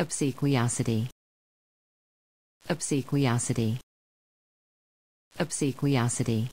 Obsequiosity. Obsequiosity. Obsequiosity.